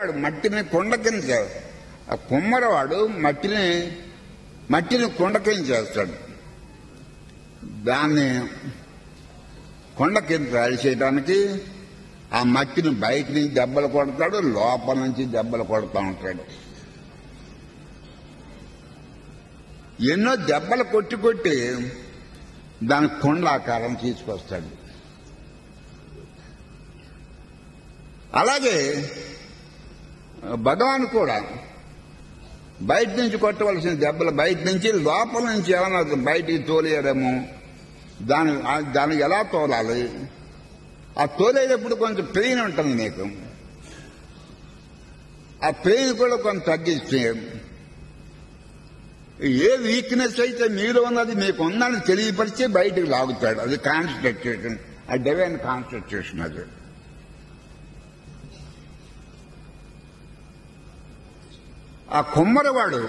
వాడు మట్టిని కొండ కింద చేస్తాడు ఆ కుమ్మరవాడు మట్టిని మట్టిని కొండ కింద చేస్తాడు దాన్ని కొండ కింద తయారు చేయడానికి ఆ మట్టిని బయట నుంచి దెబ్బలు కొడతాడు లోపల నుంచి దెబ్బలు కొడతా ఉంటాడు. ఎన్నో దెబ్బలు కొట్టి కొట్టి దాని కొండ ఆకారం తీసుకొస్తాడు. అలాగే భగవాన్ కూడా బయట నుంచి కొట్టవలసిన దెబ్బలు బయట నుంచి లోపల నుంచి ఏమైనా బయటికి తోలేయడము దాని దాన్ని ఎలా తోలాలి? ఆ తోలేటప్పుడు కొంచెం పెయిన్ ఉంటుంది నీకు. ఆ పెయిన్ కూడా కొంచెం తగ్గిస్తే ఏ వీక్నెస్ అయితే మీలో ఉన్నది మీకు ఉందని తెలియపరిచి బయటికి లాగుతాడు. అది కాన్స్టిట్యూషన్ ఆ డివైన్ కాన్స్టిట్యూషన్ అది. ఆ కుమ్మరివాడు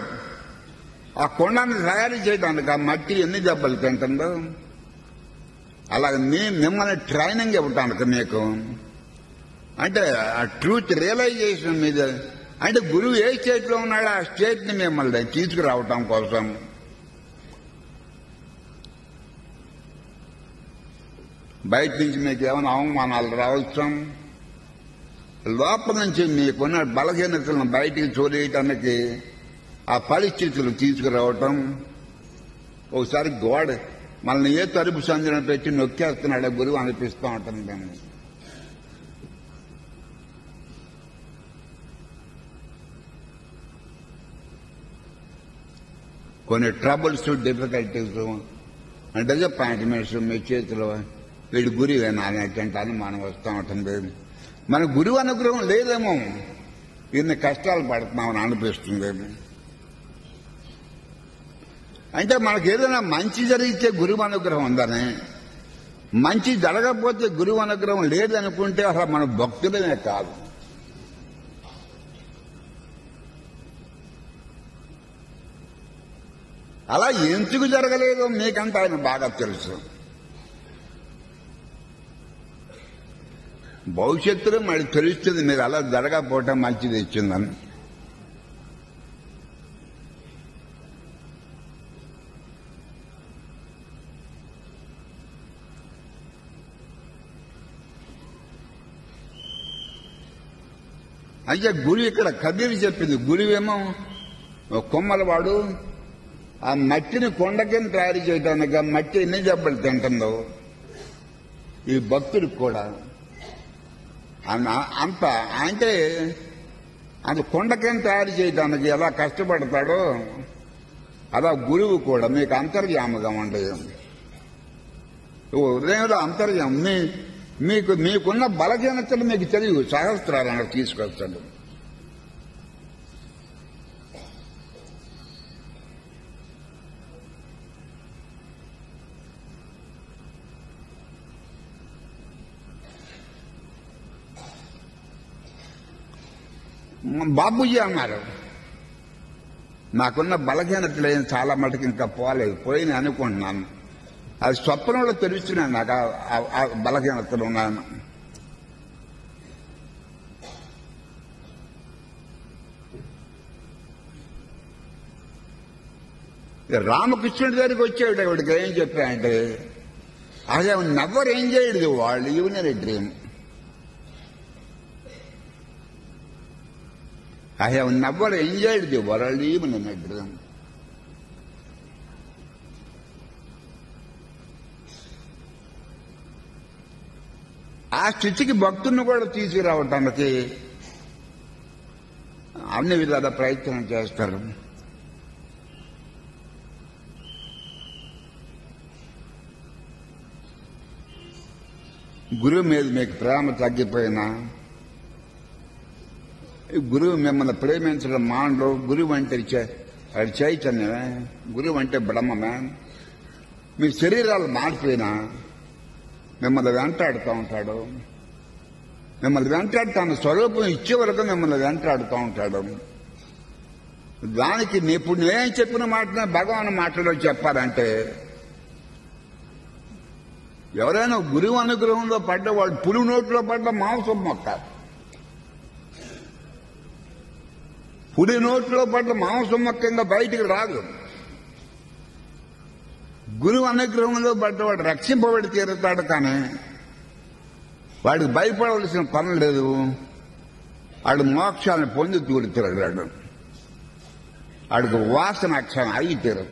ఆ కొండను తయారు చేయడానికి ఆ మట్టి ఎన్ని దెబ్బలు తింటుందో? అలాగే మీ మిమ్మల్ని ట్రైనింగ్ ఇవ్వటానికి మీకు అంటే ఆ ట్రూత్ రియలైజేషన్ మీద. అంటే గురువు ఏ స్టేట్లో ఉన్నాడో ఆ స్టేట్ని మిమ్మల్ని తీసుకురావటం కోసం. బయట నుంచి మీకు ఏమైనా అవమానాలు రావచ్చు? లోపల నుంచి మీకున్న బలహీనతలను బయటికి చూడటానికి ఆ పరిస్థితులు తీసుకురావటం ఒకసారి గోడ మనల్ని ఏ తలుపు సందిన పెట్టి నొక్కేస్తున్నాడు గురువు అనిపిస్తూ ఉంటుంది దాన్ని. కొన్ని ట్రబుల్స్ డిఫికల్టీస్ అంటే పాయింట్మెంట్స్ మీ చేతిలో. వీడి గురి వినాలి అంటే అని మనం వస్తూ ఉంటుంది. మన గురువు అనుగ్రహం లేదేమో. ఇన్ని కష్టాలు పడుతున్నామని అనిపిస్తుంది అంటే మనకు ఏదైనా మంచి జరిగితే గురువు అనుగ్రహం ఉందని. మంచి జరగకపోతే గురువు అనుగ్రహం లేదనుకుంటే అసలు మన భక్తులనే కాదు. అలా ఎందుకు జరగలేదో మీకంతా ఆయన బాగా తెలుసు. భవిష్యత్తులో మళ్ళీ తెలుస్తుంది మీరు అలా జరగకపోవటం మంచిది ఇచ్చిందని. అయితే గురి ఇక్కడ కబీర్ చెప్పింది. గురివేమో కొమ్మలవాడు ఆ మట్టిని కొండ తయారు చేయడానికి ఆ మట్టి ఎన్ని దెబ్బలు తింటుందో. ఈ భక్తుడికి కూడా అంత అంటే అది కొండకేం తయారు చేయడానికి ఎలా కష్టపడతాడో అలా గురువు కూడా మీకు అంతర్యామగా ఉండదు హృదయంలో అంతర్యామం మీ మీకు మీకున్న బలహీనతలు మీకు తెలియదు సహస్రాలను తీసుకొస్తాడు. బాబుజీ అన్నారు. నాకున్న బలహీనతలు ఏం చాలా మటుకు ఇంకా పోలేదు. పోయిన అనుకుంటున్నాను. అది స్వప్నంలో తెలుస్తున్నాను నాకు ఆ- బలహీనతలు ఉన్నాను. రామకృష్ణుడి దగ్గరికి వచ్చాడు. ఏం చెప్పాయంటే అదే నెవర్ ఏం చేయడు. వాళ్ళు even dream. I have never enjoyed the world even in a dream. ఆ స్థితికి భక్తుని కూడా తీసుకురావటానికి అన్ని విధాల ప్రయత్నం చేస్తారు గురువు మీద మీకు ప్రేమ తగ్గిపోయినా గురువు మిమ్మల్ని ప్రేమించడం మానడు. గురువు అంటే అది చైతన్యమే. గురువు అంటే బ్రహ్మమే. మీ శరీరాలు మారిపోయినా మిమ్మల్ని వెంటాడుతూ ఉంటాడు. మిమ్మల్ని వెంటాడుతాను స్వరూపం ఇచ్చే వరకు మిమ్మల్ని వెంటాడుతూ ఉంటాడు. దానికి ఇప్పుడు నేను చెప్పిన మాటనే భగవాన్ మాటలో చెప్పారంటే ఎవరైనా గురువు అనుగ్రహంలో పడ్డ వాడు పులి నోట్లో పడ్డ మాంసం మొక్క పులి నోట్లో పట్ల మాంసం ముఖ్యంగా బయటికి రాదు గురువు అనుగ్రహంలో పడ్డవాడు రక్షింపబడి తీరుతాడు కానీ వాడికి భయపడవలసిన పని లేదు వాడు మోక్షాన్ని పొంది తీరుతాడు వాడికి వాసన అక్షరం అయి తీరు